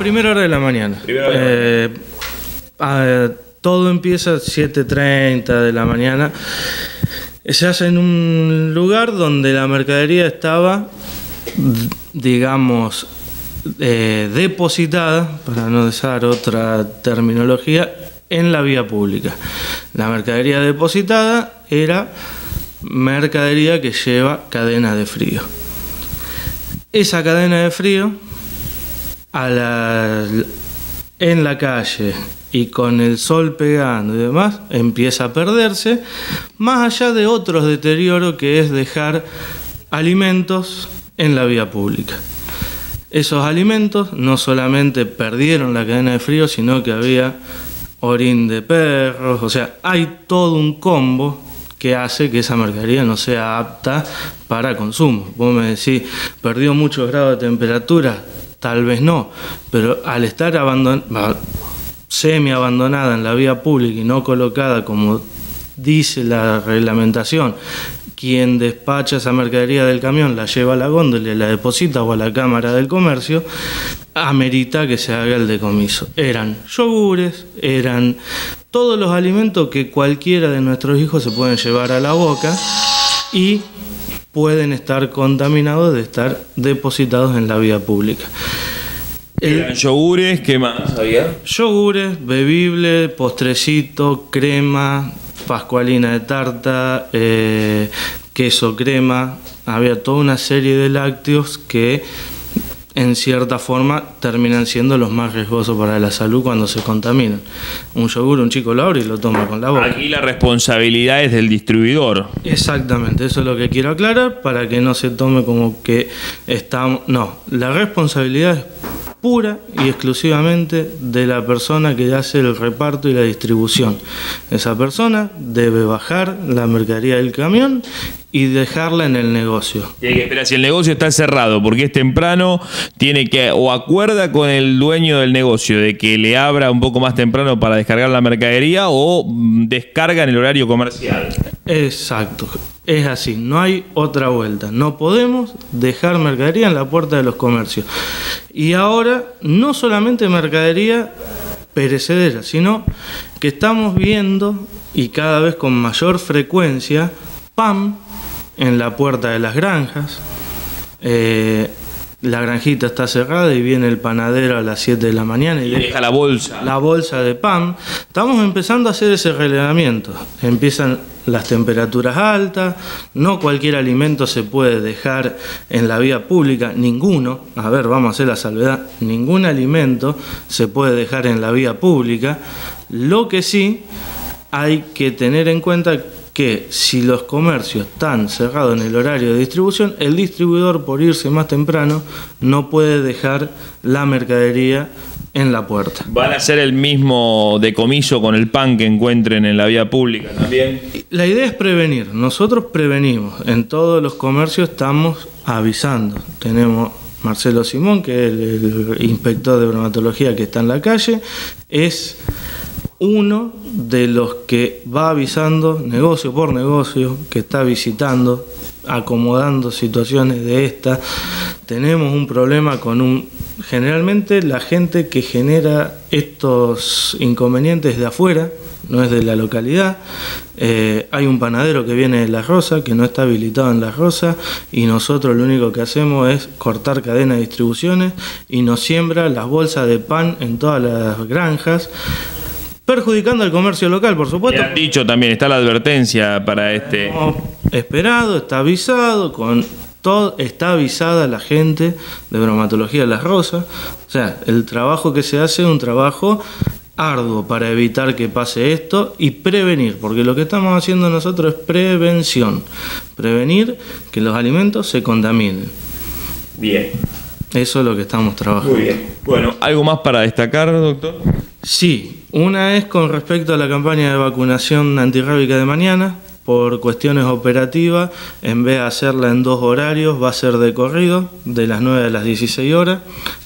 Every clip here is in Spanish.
Primera hora de la mañana. Primera hora de la Eh, ah, todo empieza a 7.30 de la mañana. Se hace en un lugar donde la mercadería estaba, digamos, eh, depositada, para no usar otra terminología, en la vía pública. La mercadería depositada era mercadería que lleva cadena de frío. Esa cadena de frío a la- en la calle y con el sol pegando y demás, empieza a perderse, más allá de otros deterioros que es dejar alimentos en la vía pública. Esos alimentos no solamente perdieron la cadena de frío, sino que había orín de perros, o sea, hay todo un combo que hace que esa mercadería no sea apta para consumo. Vos me decís, perdió muchos grados de temperatura, tal vez no, pero al estar semi abandonada en la vía pública y no colocada como dice la reglamentación, quien despacha esa mercadería del camión la lleva a la góndola y la deposita o a la cámara del comercio, amerita que se haga el decomiso. Eran yogures, eran todos los alimentos que cualquiera de nuestros hijos se pueden llevar a la boca y pueden estar contaminados de estar depositados en la vía pública. Eran yogures, ¿qué más había? Yogures, bebible, postrecito, crema, pascualina de tarta, eh, queso crema. Había toda una serie de lácteos que en cierta forma terminan siendo los más riesgosos para la salud cuando se contaminan. Un yogur, un chico lo abre y lo toma con la boca. Aquí la responsabilidad es del distribuidor. Exactamente, eso es lo que quiero aclarar para que no se tome como que estamos... No, la responsabilidad es pura y exclusivamente de la persona que hace el reparto y la distribución. Esa persona debe bajar la mercadería del camión y dejarla en el negocio. Tiene que esperar si el negocio está cerrado porque es temprano, tiene que o acuerda con el dueño del negocio de que le abra un poco más temprano para descargar la mercadería o mm, descarga en el horario comercial. Exacto, es así, no hay otra vuelta. No podemos dejar mercadería en la puerta de los comercios. Y ahora, no solamente mercadería perecedera, sino que estamos viendo, y cada vez con mayor frecuencia, pan en la puerta de las granjas. Eh, la granjita está cerrada y viene el panadero a las 7 de la mañana y deja la bolsa. la bolsa de pan. Estamos empezando a hacer ese relevamiento. Empiezan las temperaturas altas, no cualquier alimento se puede dejar en la vía pública, ninguno, a ver, vamos a hacer la salvedad, ningún alimento se puede dejar en la vía pública. Lo que sí hay que tener en cuenta que si los comercios están cerrados en el horario de distribución, el distribuidor por irse más temprano no puede dejar la mercadería en la puerta. Van a hacer el mismo decomiso con el pan que encuentren en la vía pública también. La idea es prevenir. Nosotros prevenimos. En todos los comercios estamos avisando. Tenemos Marcelo Simón, que es el, el inspector de bromatología que está en la calle. Es uno de los que va avisando negocio por negocio, que está visitando, acomodando situaciones de esta. Tenemos un problema con un... Generalmente la gente que genera estos inconvenientes de afuera, no es de la localidad. Eh, hay un panadero que viene de La Rosa, que no está habilitado en La Rosa, y nosotros lo único que hacemos es cortar cadena de distribuciones y nos siembra las bolsas de pan en todas las granjas, perjudicando al comercio local, por supuesto. han dicho también, está la advertencia para este. Hemos esperado, está avisado, con todo, está avisada la gente de bromatología de las rosas. O sea, el trabajo que se hace es un trabajo arduo para evitar que pase esto y prevenir, porque lo que estamos haciendo nosotros es prevención, prevenir que los alimentos se contaminen. Bien. Eso es lo que estamos trabajando. Muy bien. Bueno, ¿algo más para destacar, doctor? Sí, una es con respecto a la campaña de vacunación antirrábica de mañana. Por cuestiones operativas, en vez de hacerla en dos horarios, va a ser de corrido, de las 9 a las 16 horas.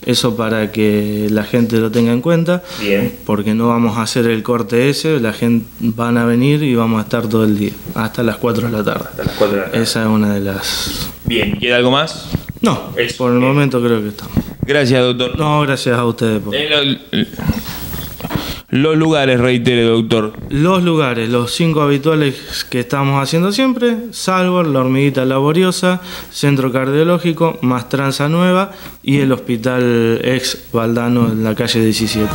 Eso para que la gente lo tenga en cuenta, Bien. porque no vamos a hacer el corte ese, la gente van a venir y vamos a estar todo el día, hasta las 4 de la tarde. Hasta las 4 de la tarde. Esa es una de las... Bien, ¿queda algo más? No, Eso, por el momento creo que estamos. Gracias, doctor. No, gracias a ustedes. por- los lugares, reitere, doctor. Los lugares, los cinco habituales que estamos haciendo siempre, Salvor, la hormiguita laboriosa, Centro Cardiológico, Mastranza Nueva y el Hospital Ex Valdano en la calle 17.